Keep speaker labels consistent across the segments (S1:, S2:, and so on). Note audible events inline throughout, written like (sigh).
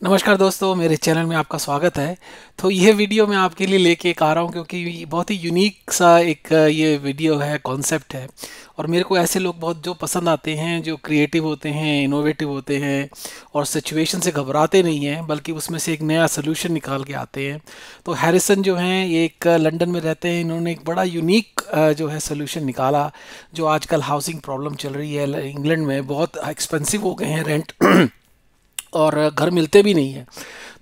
S1: नमस्कार दोस्तों, मेरे चैनल में आपका स्वागत है। तो ये वीडियो मैं आपके लिए लेके आ रहा हूँ क्योंकि बहुत ही यूनिक सा एक, ये वीडियो है कॉन्सेप्ट है। और मेरे को ऐसे लोग बहुत जो पसंद आते हैं, जो क्रिएटिव होते हैं इनोवेटिव होते हैं और सिचुएशन से घबराते नहीं हैं, बल्कि उसमें से एक नया सोल्यूशन निकाल के आते हैं। तो हैरिसन जो हैं, ये एक लंदन में रहते हैं, इन्होंने एक बड़ा यूनिक जो है सोल्यूशन निकाला, जो आजकल हाउसिंग प्रॉब्लम चल रही है इंग्लैंड में, बहुत एक्सपेंसिव हो गए हैं रेंट और घर मिलते भी नहीं हैं।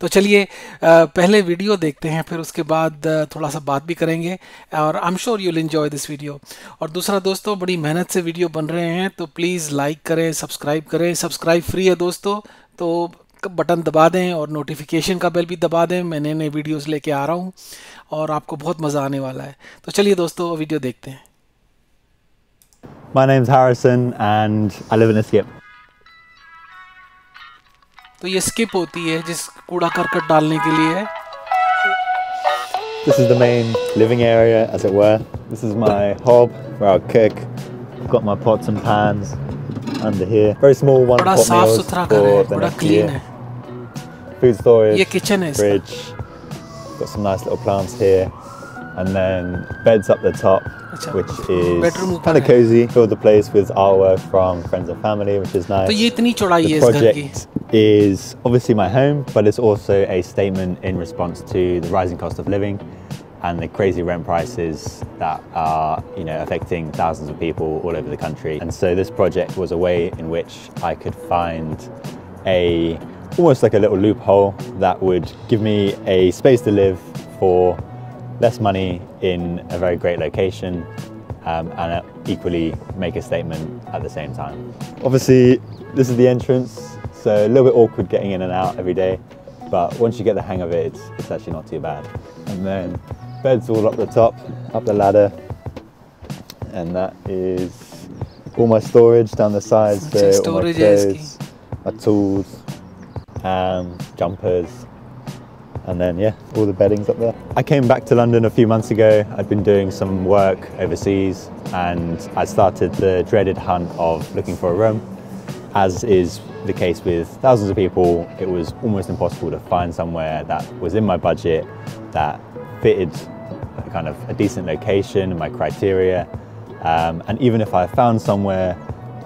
S1: तो चलिए पहले वीडियो देखते हैं, फिर उसके बाद थोड़ा सा बात भी करेंगे और I am sure you'll enjoy this video और दूसरा दोस्तों, बड़ी मेहनत से वीडियो बन रहे हैं तो प्लीज़ लाइक करें सब्सक्राइब करें। सब्सक्राइब फ्री है दोस्तों तो बटन दबा दें और नोटिफिकेशन का बेल भी दबा दें। मैं नए नए वीडियोज़ लेके आ रहा हूँ और आपको बहुत मज़ा आने वाला है। तो चलिए दोस्तों, वीडियो देखते हैं।
S2: My name's Harrison and I live in skip.
S1: तो ये स्किप होती है जिस कूड़ा करकट डालने के लिए है
S2: This is the main living area, as it were. This is my hob where I'll cook. I've got my pots and pans under here. Very small one
S1: बड़ा
S2: pot
S1: साफ
S2: meals
S1: सुथरा घर है
S2: for the
S1: बड़ा
S2: next
S1: clean
S2: year.
S1: है
S2: Food storage,
S1: ये kitchen है इसका
S2: fridge. Got some nice little plants here. And then beds up the top,
S1: अच्छा,
S2: which is
S1: bedroom ऊपर
S2: kind of
S1: है।
S2: cozy. Filled the place with artwork from friends and family, which is nice.
S1: तो ये इतनी चौड़ाई
S2: The
S1: है इस घर की
S2: project is obviously my home, but it's also a statement in response to the rising cost of living and the crazy rent prices that are, you know, affecting thousands of people all over the country. And so this project was a way in which I could find a almost like a little loophole that would give me a space to live for less money in a very great location um, and equally make a statement at the same time. Obviously, this is the entrance, so a little bit awkward getting in and out every day, but once you get the hang of it, it's, it's actually not too bad. And then beds all up the top, up the ladder, and that is all my storage down the sides. So all my clothes, my tools, um, jumpers, and then yeah, all the bedding's up there. I came back to London a few months ago. I'd been doing some work overseas, and I started the dreaded hunt of looking for a room. As is the case with thousands of people, it was almost impossible to find somewhere that was in my budget, that fitted a kind of a decent location and my criteria. Um, and even if I found somewhere,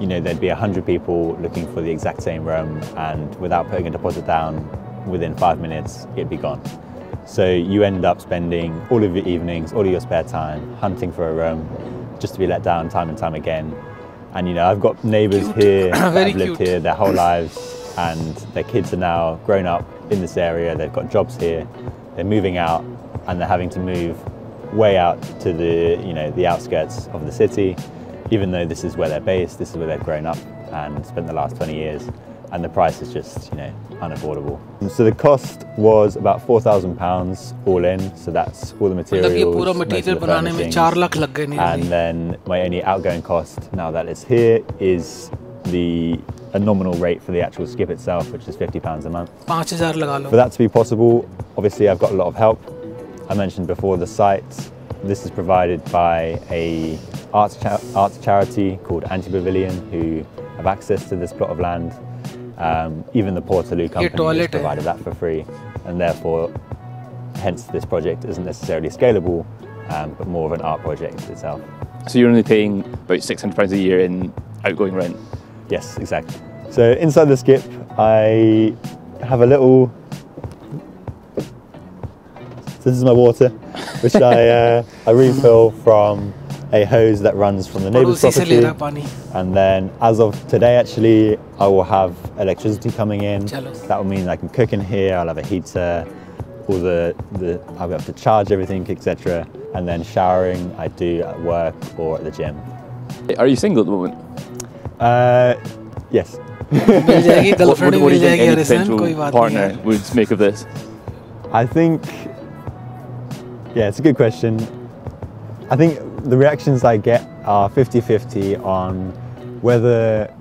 S2: you know, there'd be a hundred people looking for the exact same room, and without putting a deposit down, within five minutes, it'd be gone. So you end up spending all of your evenings, all of your spare time hunting for a room, just to be let down time and time again. And you know, I've got neighbours here (coughs) that have lived
S1: cute.
S2: here their whole lives, and their kids are now grown up in this area. They've got jobs here. They're moving out, and they're having to move way out to the you know the outskirts of the city, even though this is where they're based. This is where they've grown up and spent the last 20 years, and the price is just, you know, unaffordable. So the cost was about £4,000 all in, so that's all the materials, the
S1: material the
S2: and then my only outgoing cost now that it's here is the a nominal rate for the actual skip itself, which is £50 a month. For that to be possible, obviously I've got a lot of help. I mentioned before the site. This is provided by a arts, cha arts charity called Antepavilion who have access to this plot of land um, even the Portaloo company has provided that for free and therefore hence this project isn't necessarily scalable um, but more of an art project itself.
S3: So you're only paying about £600 a year in outgoing rent.
S2: Yes, exactly. So inside the skip, I have a little. This is my water, which I (laughs) uh, I refill from a hose that runs from the
S1: neighbor's
S2: property. And then as of today, actually, I will have electricity coming in. That will mean I can cook in here, I'll have a heater, all the, the I'll be able to charge everything, etc. And then showering I do at work or at the gym.
S3: Are you single at the moment?
S2: Uh, yes. (laughs)
S3: what, what, what do you think any potential partner would make of this?
S2: I think, yeah, it's a good question. I think the reactions I get are 50 50 on whether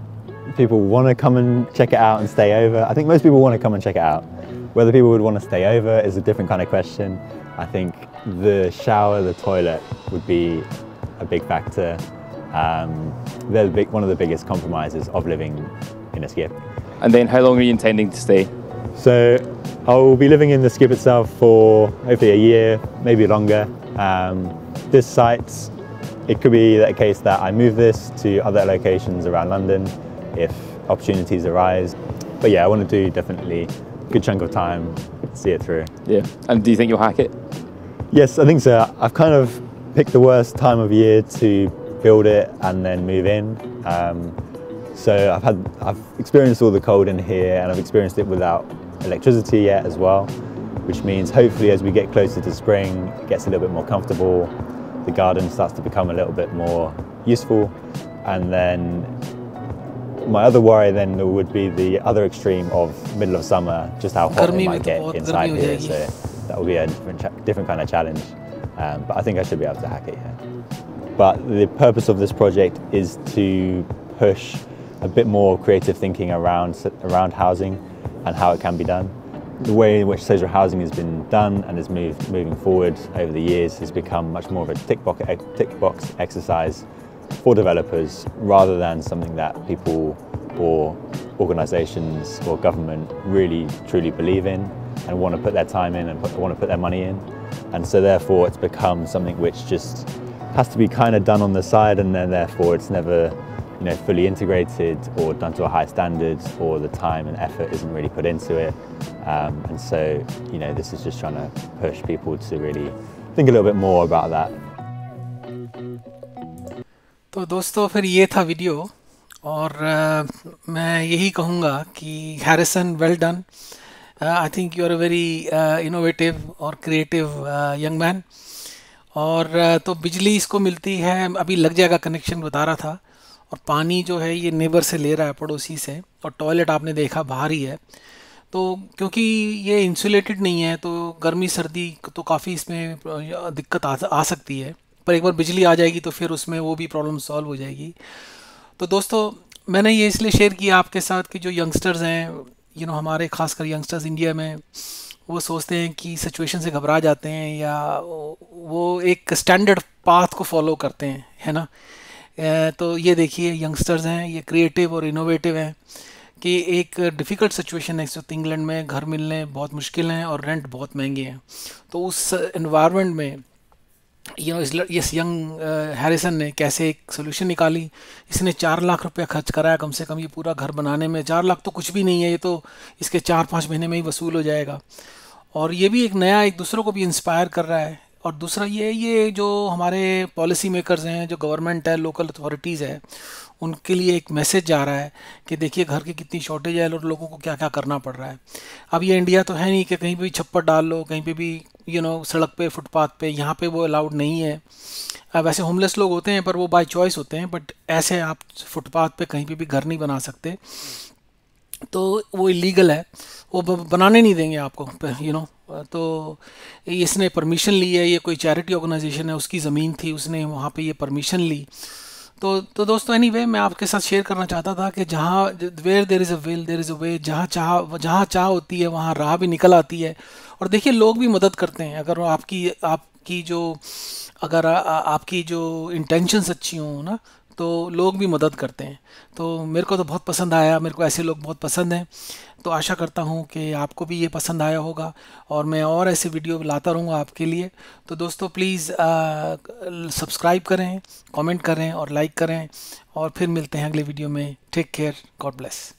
S2: people want to come and check it out and stay over. I think most people want to come and check it out. Whether people would want to stay over is a different kind of question. I think the shower, the toilet would be a big factor. Um, they're the big, one of the biggest compromises of living in a skip.
S3: And then how long are you intending to stay?
S2: So I'll be living in the skip itself for hopefully a year, maybe longer. Um, this site, it could be the case that I move this to other locations around London if opportunities arise. But yeah, I want to do definitely a good chunk of time, see it through.
S3: Yeah. And do you think you'll hack it?
S2: Yes, I think so. I've kind of picked the worst time of year to build it and then move in. Um, so I've had, I've experienced all the cold in here and I've experienced it without electricity yet as well, which means hopefully as we get closer to spring, it gets a little bit more comfortable, the garden starts to become a little bit more useful, and then my other worry then would be the other extreme of middle of summer, just how hot it might get inside here. So that will be a different, different kind of challenge. Um, but I think I should be able to hack it, yeah. But the purpose of this project is to push a bit more creative thinking around, around housing and how it can be done. The way in which social housing has been done and has moved moving forward over the years has become much more of a tick box, tick box exercise for developers rather than something that people or organisations or government really truly believe in and want to put their time in and put, want to put their money in. And so therefore it's become something which just has to be kind of done on the side and then therefore it's never you know, fully integrated or done to a high standard or the time and effort isn't really put into it. Um, and so, you know, this is just trying to push people to really think a little bit more about that.
S1: तो दोस्तों फिर ये था video और आ, मैं यही कहूँगा कि Harrison well done I think you are a very innovative और क्रिएटिव यंग मैन और uh, तो बिजली इसको मिलती है अभी लग जाएगा कनेक्शन बता रहा था और पानी जो है ये नेबर से ले रहा है पड़ोसी से और टॉयलेट आपने देखा बाहर ही है। तो क्योंकि ये इंसुलेटेड नहीं है तो गर्मी सर्दी तो काफ़ी इसमें दिक्कत आ, आ सकती है। पर एक बार बिजली आ जाएगी तो फिर उसमें वो भी प्रॉब्लम सॉल्व हो जाएगी। तो दोस्तों मैंने ये इसलिए शेयर किया आपके साथ कि जो यंगस्टर्स हैं यू नो हमारे खासकर यंगस्टर्स इंडिया में वो सोचते हैं कि सिचुएशन से घबरा जाते हैं या वो एक स्टैंडर्ड पाथ को फॉलो करते हैं है ना? तो ये देखिए यंगस्टर्स हैं, ये क्रिएटिव और इनोवेटिव हैं कि एक डिफ़िकल्ट सिचुएशन है इस वक्त इंग्लैंड में। घर मिलने बहुत मुश्किल हैं और रेंट बहुत महँगे हैं। तो उस इन्वायरमेंट में यू नो इस यंग हैरिसन ने कैसे एक सोल्यूशन निकाली? इसने चार लाख रुपया खर्च कराया कम से कम ये पूरा घर बनाने में। चार लाख तो कुछ भी नहीं है, ये तो इसके चार पाँच महीने में ही वसूल हो जाएगा। और ये भी एक नया, एक दूसरों को भी इंस्पायर कर रहा है और दूसरा ये ये जो हमारे पॉलिसी मेकर्स हैं जो गवर्नमेंट है लोकल अथॉरिटीज़ है उनके लिए एक मैसेज जा रहा है कि देखिए घर की कितनी शॉर्टेज है और लोगों को क्या क्या करना पड़ रहा है। अब ये इंडिया तो है नहीं कि कहीं पे भी छप्पर डाल लो कहीं पे भी यू you नो know, सड़क पे फुटपाथ पे यहाँ पे वो अलाउड नहीं है। वैसे होमलेस लोग होते हैं पर वो बाय चॉइस होते हैं बट ऐसे आप फुटपाथ पे कहीं पे भी घर नहीं बना सकते। तो वो इलीगल है। वो बनाने नहीं देंगे आपको यू नो तो इसने परमिशन ली है ये कोई चैरिटी ऑर्गेनाइजेशन है उसकी ज़मीन थी उसने वहाँ पे ये परमिशन ली। तो तो दोस्तों एनी anyway, मैं आपके साथ शेयर करना चाहता था कि जहाँ where there is a will there is a way जहाँ चाह जहाँ चाह होती है वहाँ राह भी निकल आती है। और देखिए लोग भी मदद करते हैं। अगर आपकी आपकी जो अगर आ, आपकी जो इंटेंशंस अच्छी हों ना तो लोग भी मदद करते हैं। तो मेरे को तो बहुत पसंद आया, मेरे को ऐसे लोग बहुत पसंद हैं। तो आशा करता हूँ कि आपको भी ये पसंद आया होगा और मैं और ऐसे वीडियो लाता रहूँगा आपके लिए। तो दोस्तों, प्लीज़ सब्सक्राइब करें, कमेंट करें और लाइक करें और फिर मिलते हैं अगले वीडियो में। Take care, God bless.